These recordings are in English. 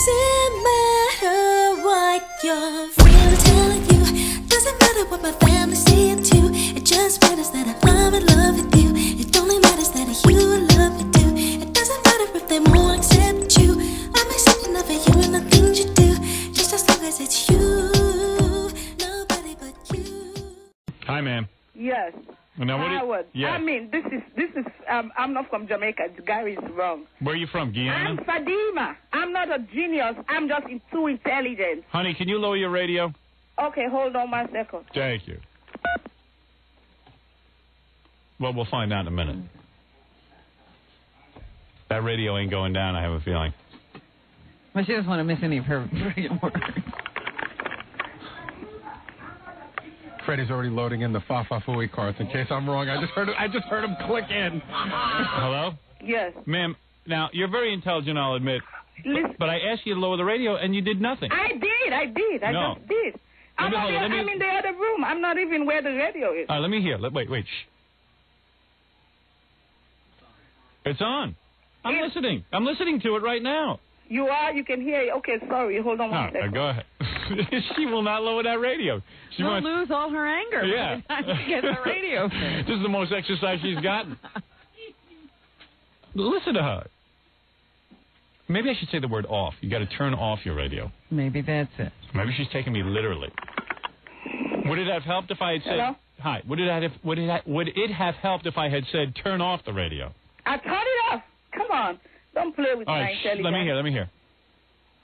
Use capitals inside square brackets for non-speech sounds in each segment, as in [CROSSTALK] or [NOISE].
Doesn't matter what you're really telling you. Doesn't matter what my family seeing too. It just matters that I love and love with you. It only matters that you love me too. It doesn't matter if they won't accept you. I'm accepting of you and the things you do. Just as long as it's you. Nobody but you. Hi, ma'am. Yes. Now, what do you- Howard. Yes. I mean, this is this is. Um, I'm not from Jamaica. Gary's wrong. Where are you from, I'm Guyana? Fadima. I'm not a genius. I'm just too intelligent. Honey, can you lower your radio? Okay, hold on one second. Thank you. Well, we'll find out in a minute. That radio ain't going down, I have a feeling. But she doesn't want to miss any of her [LAUGHS] brilliant work. Freddie's already loading in the fa fa fooey cards. In case I'm wrong, I just heard I just heard him click in. Hello? Yes. Ma'am, now, you're very intelligent, I'll admit. Listen. But I asked you to lower the radio, and you did nothing. I did. I did. I No. just did. I'm, me not hold on, here- let me- I'm in the other room. I'm not even where the radio is. All right, let me hear. Let, wait, wait. Shh. It's on. I'm Yes. listening. I'm listening to it right now. You are. You can hear. it. Okay, sorry. Hold on All one right, second. go ahead. [LAUGHS] she will not lower that radio. She She'll wants. lose all her anger Yeah. by the time she gets the radio [LAUGHS] this is the most exercise she's gotten. [LAUGHS] Listen to her. Maybe I should say the word off. You got to turn off your radio. Maybe that's it. Maybe she's taking me literally. Would it have helped if I had said Hello? hi? Would it have would it ha- would it have helped if I had said turn off the radio? I turned it off. Come on. Don't play with All my right, intelligence. let me hear. Let me hear.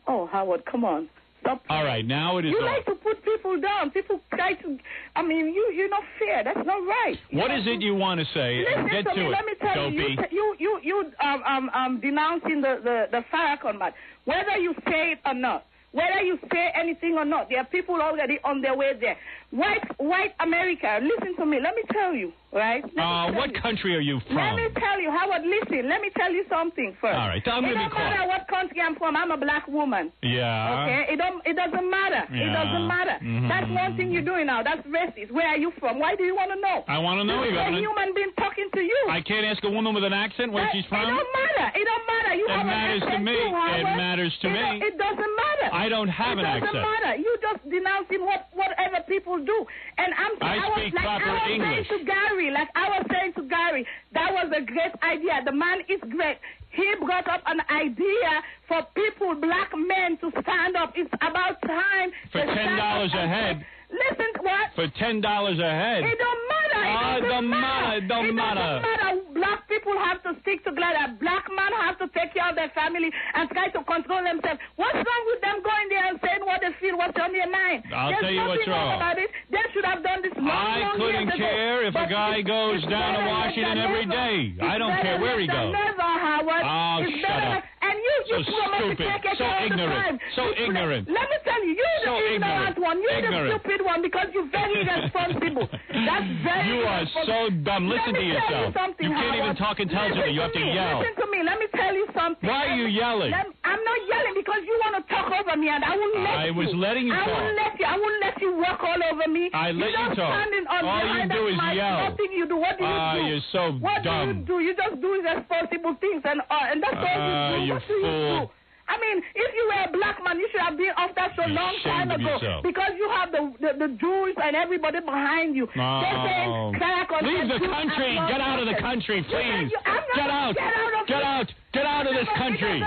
Oh, Howard, come on. Stop. All right, now it is You like to put people down. People try to. I mean, you you're not fair. That's not right. What You is have it to- you want to say? Listen Get to to me. it. Let me tell Dopey. you. You you you um um um denouncing the the the Farrakhan man. Whether you say it or not, whether you say anything or not, there are people already on their way there. White white America. Listen to me. Let me tell you. Right. Uh, what you. country are you from? Let me tell you, Howard. Listen. Let me tell you something first. All right, I'm it don't matter quiet. what country I'm from. I'm a black woman. Yeah. Okay, it don't. It doesn't matter. It doesn't matter. Mhm. That's one thing you're doing now. That's racist. Where are you from? Why do you want to know? I want to know. This You a human being talking to you. I can't ask a woman with an accent where That- she's from. It don't matter. It don't matter. You It have matters an to me. too, Howard. It matters to It me. It doesn't matter. I don't have it an accent. It doesn't matter. You just denouncing what whatever people do. And I'm I was speak like I was English. saying to Gary, like I was saying to Gary, that was a great idea. The man is great. He brought up an idea for people, black men, to stand up. It's about time. For $10 up a head. Listen, what? For ten dollars a head. It don't matter. It Ah, it doesn't don't matter. It don't matter. matter. Black people have to stick together. Black men have to take care of their family and try to control themselves. What's wrong with them going there and saying what they feel, what's on their mind? I'll There's tell you what's wrong about it. They should have done this long, I long couldn't years ago. care if a guy it's- goes it's down to Washington every never. day. It's I don't care where he goes. Never, Howard. Oh, shut up. And you, you So stupid. So ignorant. So ignorant. Let me tell you, you're So the ignorant ignorant. one. You're Ignorant. the stupid one because you're very [LAUGHS] irresponsible. That's very You are so dumb. Listen to yourself. You, You can't even talk intelligently. You have to me. yell. Listen to me. Let me tell you something. Why are you yelling? Let- I'm not yelling because you want to talk over me, and I won't let I you. was letting you I talk. won't let you. I won't let you walk all over me. I let you just talk. Standing on All you do is yell. Nothing you do. What do you Ah, do? you're so what dumb. do you do? You just do irresponsible things, and uh, and that's all Ah, you do. you what do you do? I mean, if you were a black man, you should have been off that show Be long time ago yourself. because you have the, the the Jews and everybody behind you. No. They're saying crack on Leave the country. Get out of the country, please. you- Get out. Get out Get out. Get out of this country.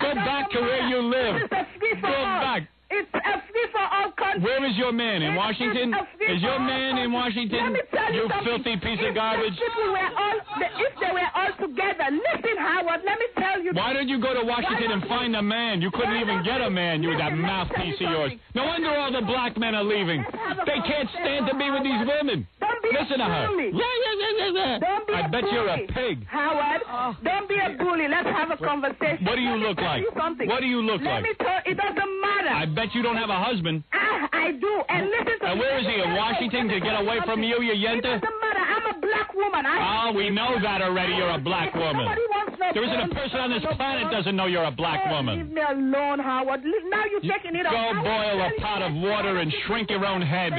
Go back to where you live. It's a Go back. It's a free for all country. Where is your man in Washington? Is your man in. Washington? Let me tell you, filthy piece of garbage. The people were all, the, if they were all together, listen, Howard. Let me tell you. Why don't you go to Washington and find a man? You couldn't even get a man. You with that Listen, let me mouthpiece of yours. No wonder all the black men are leaving. Let's have a They can't stand to be with these women. Listen a to her. bully. Yeah, yeah, yeah, yeah, yeah. Don't be I a bet bully. you're a pig. Howard, don't be a bully. Let's have a conversation. What do you look like? you something. What do you look Let like? me tell it doesn't matter. I bet you don't have a husband. Ah, I do. And listen to And me. where is he, in Washington, to get away from you, you It yenta? doesn't matter. I'm a black woman. I Oh, we know that already. You're a black woman. Nobody wants no There isn't a person on this planet doesn't know you're a black woman. Leave me alone, Howard. Now you're taking it Go boil a pot of water and shrink your own head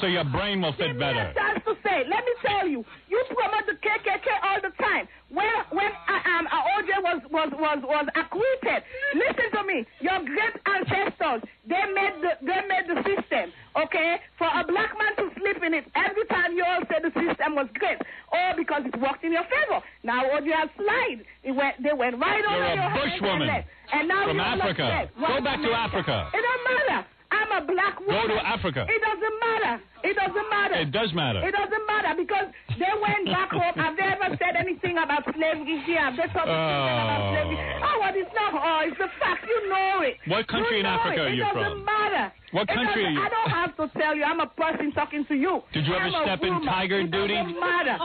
so your brain will fit better. me a chance to say. Let me tell you, you promote the KKK all the time. When when uh, um, uh, OJ was was was acquitted. Listen to me. Your great ancestors they made the they made the system. Okay, for a black man to sleep in it every time you all said the system was great, or because it worked in your favor. Now when you have slide, it went they went right You're over your head and. And now from you Africa. Go back to Africa. It don't matter. I'm a black woman. Go to Africa. It doesn't matter. It doesn't matter. It does matter. It doesn't matter because they went back home. Have they ever said anything about slavery here? Have they talked anything about Oh. slavery? Oh, well, it's not. Oh, it's a fact. You know it. What country you in Africa it. are you It doesn't from? matter. What It country are doesn't- you- I don't have to tell you. I'm a person talking to you. Did you ever I'm a step in tiger it duty? It doesn't matter.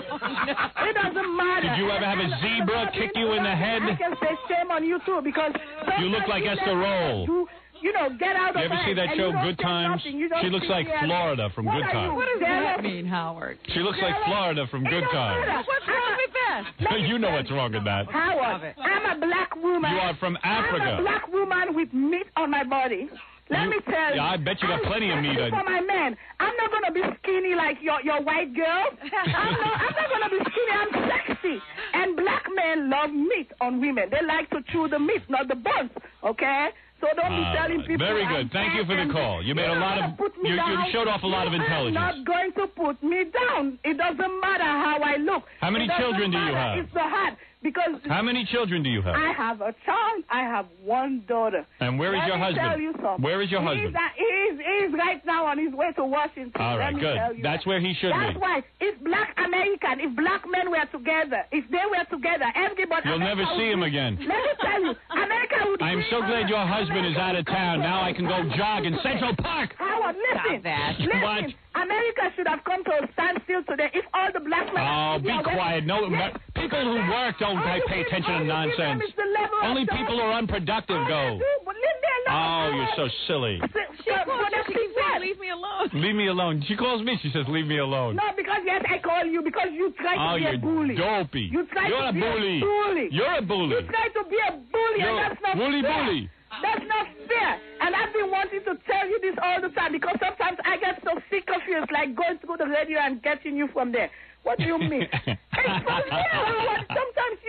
it doesn't matter. Did you ever have a zebra kick you in the head? I can say shame on you too because You look like Esther Rolle. Do- You know, get out You of You ever see that show, Good Times? nothing. You don't She looks like Florida from Good Times. What does that mean, Howard? She looks like Florida from Good Times. matter. What's wrong with that? You know what's wrong with that. Howard. I'm a black woman. You are from Africa. I'm a black woman with meat on my body. Let You- me tell you. Yeah, I bet you got I'm plenty of meat sexy on- For my man, I'm not gonna be skinny like your your white girl. [LAUGHS] I'm not. I'm not gonna be skinny. I'm sexy. And black men love meat on women. They like to chew the meat, not the bones. Okay. So don't be telling people. Very good. Thank you for the call. You made a lot of- you- you showed off a lot of [LAUGHS] intelligence. not going to put me down. It doesn't matter how I look. How many children do you have? It's the heart because How many children do you have? I have a child. I have one daughter. And where is Let your me husband? Tell you something. Where is your he's husband? At, he's, he's right now on his way to Washington. All Let good. That's that. where he should That's be. That's why if black American, if black men were together, if they were together, everybody. You'll never see would him be- again. Let me tell you, America would. I'm be- so glad your husband is out of town. Now I can go jog in Central Park. Howard, listen. Stop that. Listen. What? America should have come to a standstill today if all the black men. Oh, be Yeah, well, quiet. No, yes. people who work don't All pay, you pay give- attention to you give them nonsense. the level of Only the- people who are unproductive go. they do, but leave me alone, Oh, you're so silly. S- She calls you, she she keeps saying, said? leave me alone. Leave me alone. She calls me. She says, "Leave me alone." No, because yes, I call you because you try to oh, be you're a bully. dopey. You try You're to a be bully. a bully. You're a bully. You try to be a bully, You're and that's not bully fair. bully. That's not fair. And I've been wanting to tell you this all the time because sometimes I get so sick of you. It's like going through the radio and getting you from there. What do you mean? it's so fair.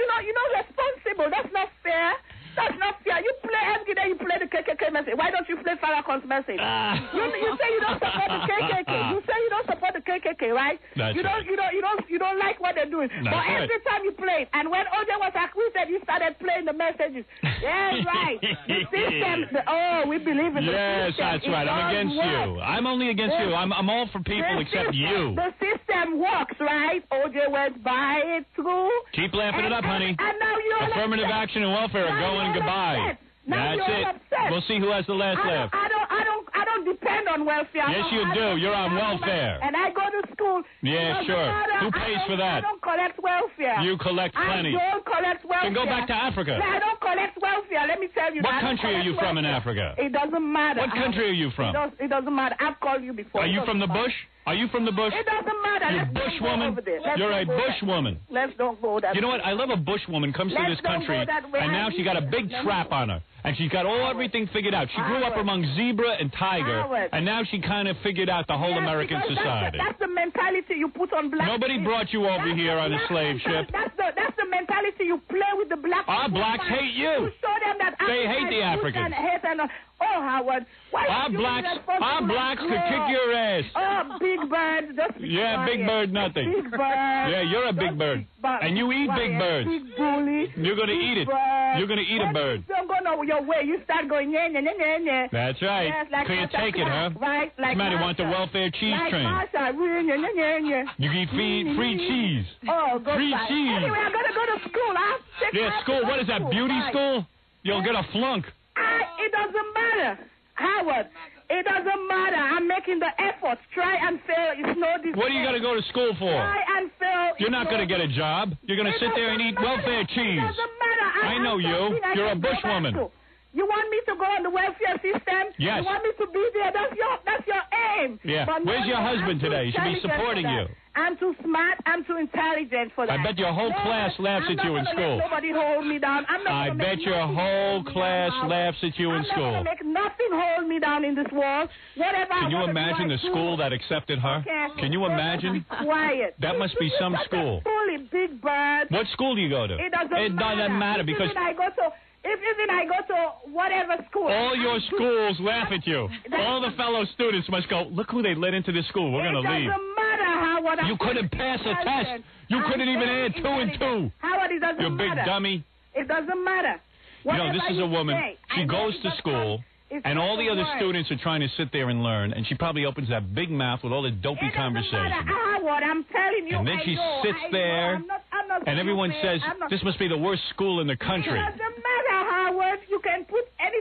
You know you're not responsible. That's not fair. That's not fair. You play every day. You play the KKK message. Why don't you play Farrakhan's message? Ah. You, you say you don't support the KKK. You say you don't support the KKK, right? That's you don't. right. You don't. You don't. You don't like what they're doing. That's but right. every time you play it, and when OJ was acquitted, you started playing the messages. Yeah, [LAUGHS] right. The system. The, oh, we believe in the Yes, system. that's It right. I'm against work. you. I'm only against The- you. I'm, I'm all for people except system- you. The system works, right? OJ went by it through. Keep laughing it up, honey. And, and now you're Affirmative action and welfare are going goodbye. Now That's it. upset. We'll see who has the last I laugh. I don't, I don't, I don't depend on welfare. Yes, you do. You're on welfare. And I go to school. Yeah, sure. matter. Who pays for that? I don't collect welfare. You collect plenty. I don't collect welfare. Then go back to Africa. Yeah, I don't collect welfare. Let me tell you. What country are you from in. Africa? It doesn't matter. What country are you It, from? does, it doesn't matter. I've called you before. Are you from the doesn't bush? Are you from the bush? It doesn't matter. You're a Let's bush woman. over there. Let's You're a bush that- woman. Let's don't go that. You know what? I love a bush woman comes to this country go that way. and now she got a big trap on her. And she's got all everything figured out. She grew up among zebra and tiger, Howard. and now she kind of figured out the whole Yes, American because that's the- society. That's the, mentality you put on black. Nobody people. brought you over That's here the on a slave ship. That's the that's the mentality you play with the black. Our blacks hate you. You show them that They hate the Africans. Hate and, oh, Howard, why Our you blacks, our blacks could kick your ass. Oh, big bird. Yeah, big bird, nothing. Big bird. Yeah, you're a big bird. And you eat big birds. Big bully. You're gonna Big eat it. bird. You're gonna eat a bird. Don't go no your way. You start going yeah, yeah, yeah, yeah. That's right. Yes, like Couldn't Marsha take it, huh? Right, like Somebody want the welfare cheese like train. Yeah. You can feed free cheese. Oh, go Free cheese. Anyway, I gotta go to school. I have Yeah, school. What is that? Beauty Right. school? You'll get a flunk. I, it doesn't matter, Howard. It doesn't matter. I'm making the effort. Try and fail. It's no different. What are you going to go to school for? Try and fail. You're not going to get a job. You're going to sit there and eat welfare cheese. It doesn't matter. I know you. I You're a can go bush woman. You want me to go on the welfare system? Yes. You want me to be there? That's your that's your aim. Yeah. But no, Where's your husband today? He should be supporting you. I'm too smart. I'm too intelligent for that. I bet your whole No, class laughs I'm at you in school. Nobody hold me down. I'm not I bet your whole class laughs at you in I'm school. not gonna make nothing hold me down in this world. Whatever. I Can you imagine the school that accepted her? Okay. Can you imagine? Quiet. That must be some school. Fully big bird. What school do you go to? It doesn't It matter. doesn't matter if because I go to if even I go to whatever school. all your I'm- schools [LAUGHS] laugh at you. All the fellow students must go, look who they let into this school. We're going to leave. Matter Howard. I'm You couldn't pass a test. You I'm couldn't even add two and two. Howard, it doesn't You big matter. dummy. It doesn't matter. You know, this is a woman. say, She I goes to school, and all the other students are trying to sit there and learn, and she probably opens that big mouth with all the dopey It conversation. matter, Howard. I'm telling you. And then I she know, sits I there, I'm not, I'm not And everyone says, this must be the worst school in the country. It doesn't matter, Howard. You can put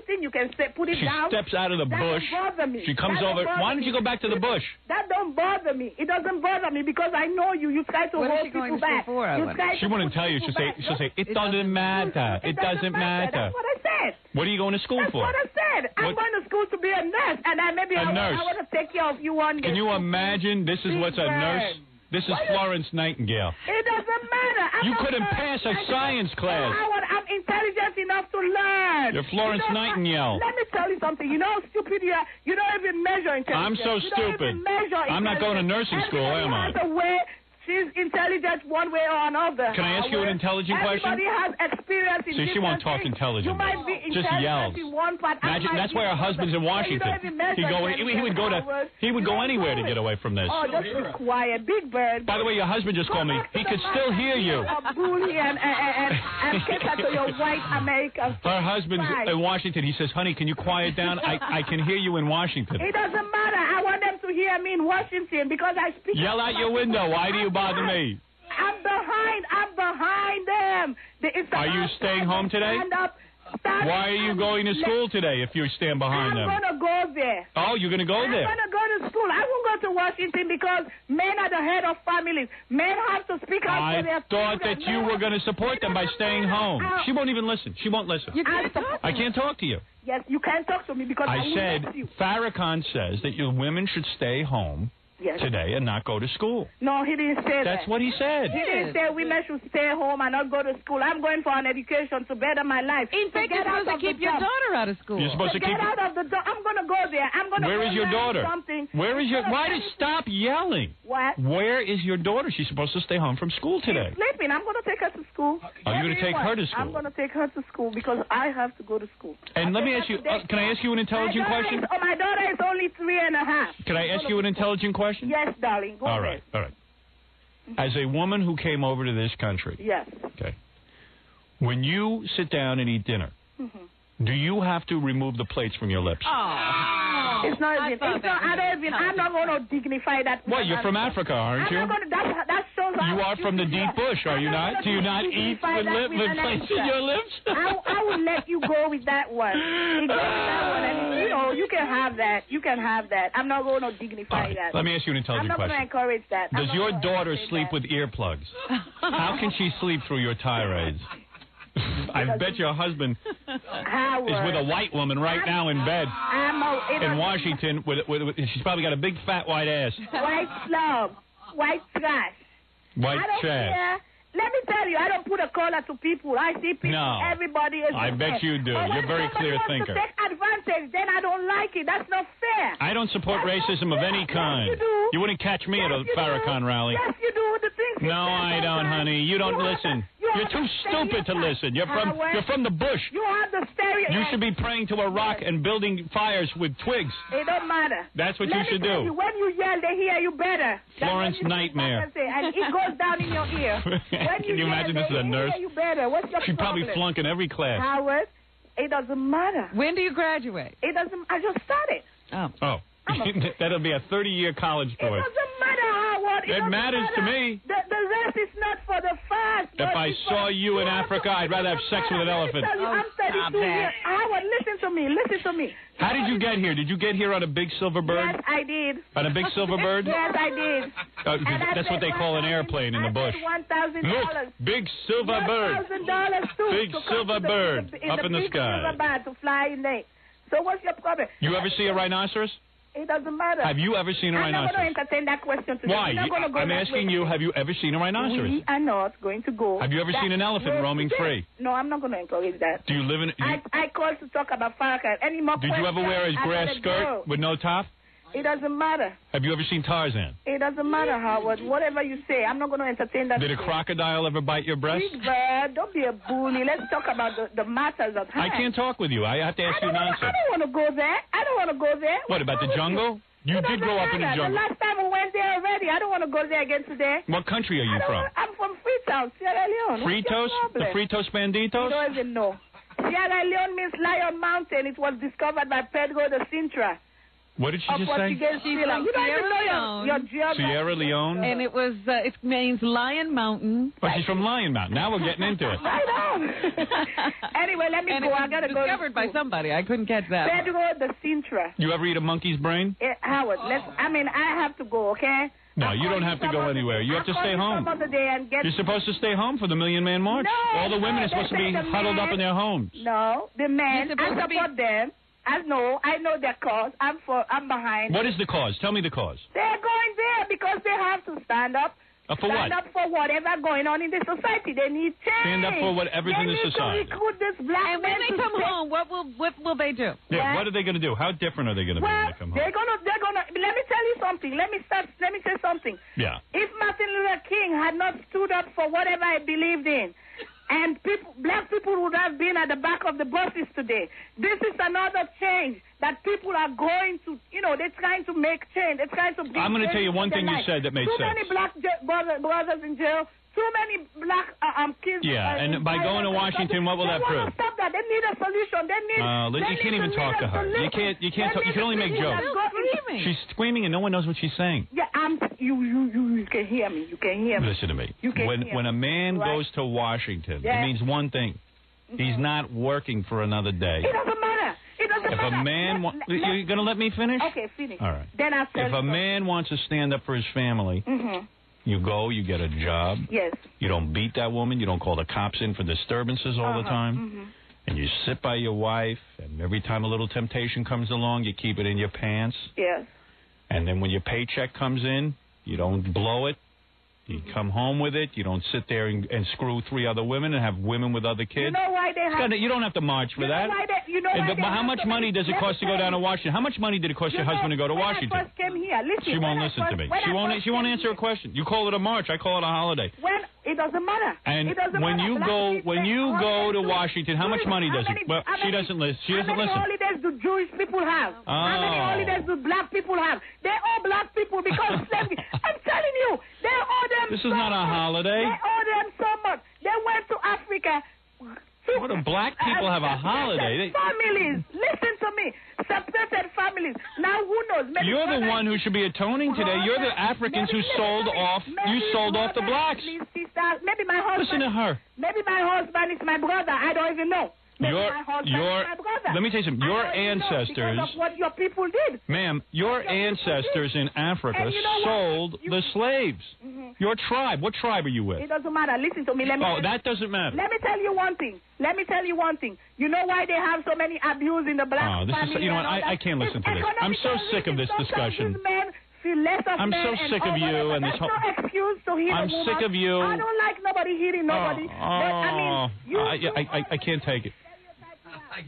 anything. You can say, put it She down. steps out of the That bush. don't bother me. She comes That over. Why don't you go back to the bush? That don't bother me. It doesn't bother me because I know you. You try to What is hold she people to back. for, you try She wouldn't tell you. She'll say, back. she'll say, it It doesn't doesn't matter. It doesn't matter. That's what I said. What are you going to school That's for? what I said. I'm going to school to be a nurse, and I maybe A I, nurse. I want to take care of you one day. Can you imagine? This is what's a nurse. This is Florence Nightingale. It doesn't matter. I'm You couldn't pass a science class. Intelligent enough to learn. You're Florence You know, Nightingale. Let me tell you something. You know how stupid you are. You don't even measure intelligence. I'm so stupid. I'm not going to nursing school, am I? Has a way. She's intelligent one way or another. Can I ask you an intelligent question? Everybody has experience in See, she won't talk things. intelligently. You might be Just intelligent yells. in one part. Imagine, that's why her husband's in Washington. don't even measure He'd go. He, he would go to. He would go anywhere to get away from this. Oh, just be quiet. Big bird. By the way, your husband just called me. He could still hear you. and, and, and, and cater to your [LAUGHS] white American. Her husband's in Washington. He says, "Honey, can you quiet down? I I can hear you in Washington." It doesn't matter. I want to hear me in Washington because I speak. Yell out your window. Why do you bother me? I'm behind. I'm behind them. The- It's Are you staying home today? Stand up. Stand Why are you going to school today if you stand behind I'm them? gonna go there. Oh, you're going to go I'm there. gonna go to school. I won't go to Washington because men are the head of families. Men have to speak out for their families. I thought that you were going to support them by staying home. She won't even listen. She won't listen. You can't I- talk. I can't talk to you. Yes, you can't talk to me because I, I will said let you. Farrakhan says that your women should stay home Yes. today and not go to school. No, he didn't say That's that. That's what he said. He didn't say women should stay home and not go to school. I'm going for an education to better my life. In To fact, get you're out supposed to keep your job. daughter out of school. You're supposed To to keep. get out of the door. I'm going to go there. I'm going to Where go is your daughter? Something. Where is your? Why did stop yelling? What? Where is your daughter? She's supposed to stay home from school today. She's sleeping. I'm going to take her to school. Are you gonna take her to school? I'm going to take her to school because I have to go to school. And let me ask you. Uh, can I ask you an intelligent question? Is, oh, my daughter is only three and a half. Can I ask you an intelligent question? Yes, darling. Go All ahead. right. All right. As a woman who came over to this country, Yes. okay, when you sit down and eat dinner, Mm-hmm. do you have to remove the plates from your lips? Oh. It's not I It's that not. I don't even. I'm not going to dignify that. What? You're from Africa, aren't I'm you? not going to. That, that shows how You are from the deep bush, are you not? Do you not eat with, lip, plates in your lips? I, I will let you go with that one. You go with that one, and you know you can have that. You can have that. I'm not going to dignify right, that. let me ask you an intelligent question. I'm not going to encourage that. Does your daughter sleep that. with earplugs? How can she sleep through your tirades? [LAUGHS] I bet your husband Howard. is with a white woman right now in bed a, in was Washington. With, with, with she's probably got a big fat white ass, White slum, white trash. White I don't trash. care. Let me tell you, I don't put a collar to people. I see people. No. Everybody is. I bet same. you do. But You're a very clear thinker. To take advantage, then I don't like it. That's not fair. I don't support That's racism of fair. any Yes, kind. you do. You wouldn't catch me at a Yes, you do. Farrakhan rally. Yes, you do. The things you No, I don't, honey. You don't have listen. The- you You're too stupid to listen. You're from Howard, you're from the bush. You have the stereo. You should be praying to a rock and building fires with twigs. It don't matter. That's what Let you should tell do. You, when you yell, they hear you better. Florence Nightmare. And it goes down in your ear. [LAUGHS] When Can you yell, imagine this is a nurse? Hear you better. What's your She'd probably problem? flunk in every class. Howard, it doesn't matter. When do you graduate? It doesn't. I just started. Oh. Oh, a- [LAUGHS] that'll be a 30-year college It doesn't matter, Howard. It, It doesn't matters to me. The, the rest is not for the fast. If I saw you in Africa, I'd rather have sex with an elephant. Tell you, Oh, I'm 32 stop it. years. Howard, listen to to me. Listen to me. How did you get here? Did you get here on a big silver bird? Yes, I did. On a big silver [LAUGHS] bird? Yes, I did. Uh, And I that's what they call an airplane in the bush. One thousand Look, dollars. big silver bird. thousand dollars too. Big to come silver to the, bird in up in the big sky. Silver bird to fly in there. So what's your problem? You ever see a rhinoceros? It doesn't matter. Have you ever seen a I'm not going to rhinoceros? entertain that question today. Why? Go I'm asking way. you, have you ever seen a rhinoceros? We are not going to go. Have you ever seen an elephant way roaming free? No, I'm not going to encourage that. Do you live in? I, I called to talk about Farrakhan. Any more did you ever wear a grass skirt with no top? It doesn't matter. Have you ever seen Tarzan? It doesn't matter, Howard. Whatever you say, I'm not going to entertain that. Did a crocodile ever bite your breast? Big bird, don't be a bully. Let's talk about the, the matters at I can't talk with you. I have to ask you wanna, I don't want to go there. I don't want to go there. What about the What's wrong with jungle? You It did doesn't grow up in the matter. jungle. The last time we went there already. I don't want to go there again today. What country are you from? want- I'm from Freetown, Sierra Leone. Fritos? The? Fritos You Banditos? don't even know. Sierra Leone means Lion Mountain. It was discovered by Pedro de Sintra What did she just say? She's Sierra. You don't even know your, Leone. your. Sierra Leone? And it was, uh, it means Lion Mountain. But she's from Lion Mountain. Now we're getting into it. Right on. [LAUGHS] anyway, let me and go. I gotta go. to discovered by somebody. I couldn't catch that. one. Pedro de Sintra. You ever eat a monkey's brain? Eh, Howard, let's. I mean, I have to go. Okay. No, I'll you don't have to go other anywhere. day. You have to stay home. Some other day and get. You're supposed to stay home for the Million Man March. No, All the women no, are supposed to be they say huddled up in their homes. No, the men. I supposed to be- support them. I know. I know their cause. I'm for. I'm behind. What is the cause? Tell me the cause. They're going there because they have to stand up. Uh, for what? stand up for whatever going on in the society. They need change. Stand up for whatever's they in the need society. To recruit this black And when man they come stay- home, what will what will they do? Yeah, What? what are they going to do? How different are they going to be when they come home? they're gonna, they're gonna. Let me tell you something. Let me start. Let me say something. Yeah. If Martin Luther King had not stood up for whatever I believed in, and people, black people would have been at the back of the buses today. This is another change that people are going to, you know, they're trying to make change. They're trying to. bring I'm gonna change tell you one thing you said that made too sense. many black j- brother, brothers in jail. Too many black uh, um kids. Yeah, uh, and by going to. Washington, what will that wanna prove? Stop that. They need a solution. They need. Uh, they you can't even talk to a her. You can't- you can't talk- you can only make jokes. to Screaming. She's screaming and no one knows what she's saying. Yeah, I'm. You, you, you, you can hear me. You can hear me. Listen to me. You can When hear when a man Right. goes to Washington, Yeah. it means one thing. He's not working for another day. It doesn't matter. It doesn't If matter. a man, wa- Let- let- you're going to let me finish? Okay, finish. All right. Then I'll tell If a man wants to stand up for his family, Mm-hmm. You go, you get a job. Yes. You don't beat that woman. You don't call the cops in for disturbances all the Uh-huh. time. Mhm. And you sit by your wife, and every time a little temptation comes along, you keep it in your pants. Yes. And then when your paycheck comes in, you don't blow it. You come home with it. You don't sit there and, and screw three other women and have women with other kids. You know why they have. you don't have to march for you that. Know why they, you know but how much money does it cost to go down to. Washington? How much money did it cost You your know, husband to go to Washington? I first came here, listen. She won't listen first, to me. She I won't. She won't answer a question. You call it a march. I call it a holiday. When it doesn't matter. And it doesn't when matter. you Black go when you oh, go to. Washington, how much money does it? Well, she doesn't listen. She doesn't listen. How many holidays do Jewish people have? Oh. How many Oh. holidays do black people have? They're all black people because [LAUGHS] slavery. I'm telling you, they owe them. This is not a holiday. They owe them so much. They went to Africa. What do black people have a holiday? They- [LAUGHS] Families, listen to me. Separated families. Now who knows? Maybe You're the one who should be atoning today. You're the Africans who sold maybe- off. maybe You sold off the blacks. Maybe my husband. Listen to her. Maybe my husband is my brother. I don't even know. Maybe Your your my let me tell you something. Your don't even know ancestors, of what your people did. ma'am, your ancestors in Africa you know sold the slaves. Your tribe. What tribe are you with? It doesn't matter. Listen to me. Let me. Oh, that doesn't matter. Let me tell you one thing. Let me tell you one thing. You know why they have so many abuse in the black Oh, this is- family you know what? I- I can't listen It's to this. I'm so sick of this discussion. these men feel less of I'm so sick of you and this whole- no excuse to hit I'm sick of you. I don't like nobody hitting nobody. Oh, but, I mean, oh, you I, I, I, I can't take it.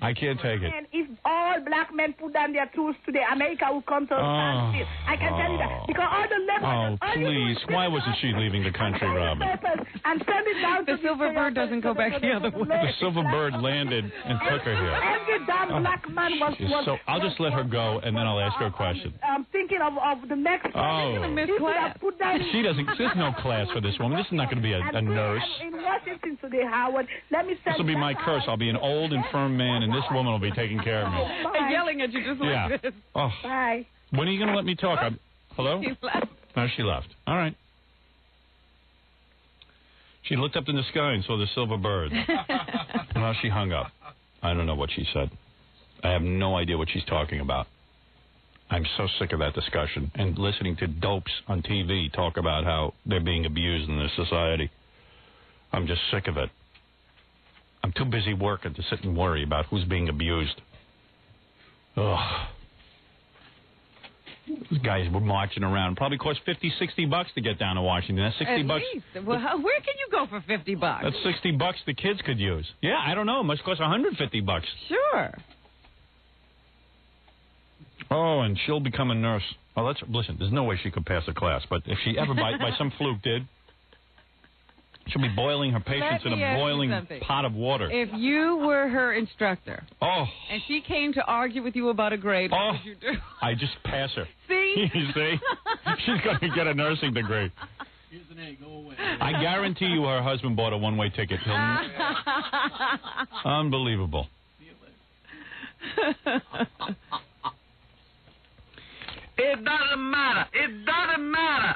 I can't take it. And if all black men put down their tools today, America will come to a Oh. standstill. I can tell you that. Oh. Because all the labor. Oh, all you do please. Why wasn't she leaving the country, and sign Robin? papers And send it down The to silver to bird the- doesn't go back the other way. The silver bird landed and took her here. Every damn Oh, black man was, jeez. was So I'll just let her go, and then I'll ask her a question. I'm thinking of, of the next. Oh. You're gonna miss You should class. have put that She doesn't. There's no class for this woman. This is not going to be a, I'm a doing- nurse. I'm in Washington today, Howard. Let me tell This will be my curse. I I'll be an old, infirm man, and this woman will be taking care of me. [LAUGHS] Bye. And yelling at you just Yeah. like this. Oh, Bye. when are you going to let me talk? I'm, hello? She left. No, she left. All right. She looked up in the sky and saw the silver bird. [LAUGHS] now she hung up. I don't know what she said. I have no idea what she's talking about. I'm so sick of that discussion and listening to dopes on TV talk about how they're being abused in this society. I'm just sick of it. I'm too busy working to sit and worry about who's being abused. Ugh. These guys were marching around. Probably cost 50, 60 bucks to get down to Washington. That's 60 At bucks. least. Well, how, where can you go for 50 bucks? That's 60 bucks the kids could use. Yeah, I don't know. It must cost 150 bucks. Sure. Oh, and she'll become a nurse. Oh, let's listen. There's no way she could pass a class, but if she ever by, by some fluke did, she'll be boiling her patients in a boiling pot of water. If you were her instructor oh, and she came to argue with you about a grade, Oh. what would you do? Oh. I just pass her. [LAUGHS] See? [LAUGHS] you see, she's going to get a nursing degree. Here's an A. Go away. I guarantee you, her husband bought a one-way ticket. He'll... Ah. [LAUGHS] Unbelievable. It doesn't matter. It doesn't matter.